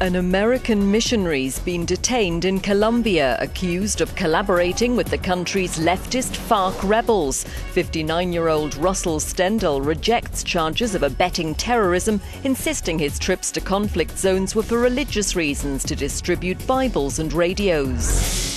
An American missionary's been detained in Colombia, accused of collaborating with the country's leftist FARC rebels. 59 year old Russell Stendal rejects charges of abetting terrorism, insisting his trips to conflict zones were for religious reasons to distribute Bibles and radios.